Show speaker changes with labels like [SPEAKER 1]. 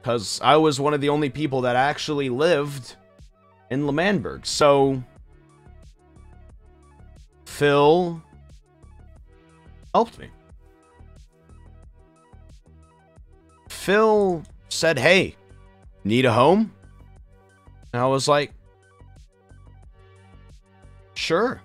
[SPEAKER 1] because I was one of the only people that actually lived in L'Manberg. So Phil helped me. Phil said, Hey, need a home? And I was like, Sure.